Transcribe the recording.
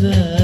casa.